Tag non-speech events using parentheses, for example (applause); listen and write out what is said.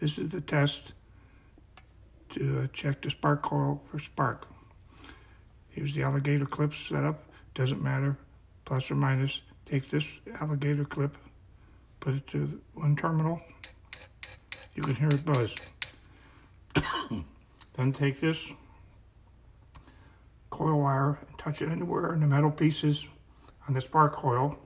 This is the test to check the spark coil for spark. Here's the alligator clip set up. Doesn't matter, plus or minus. Take this alligator clip, put it to one terminal. You can hear it buzz. (coughs) then take this coil wire and touch it anywhere in the metal pieces on the spark coil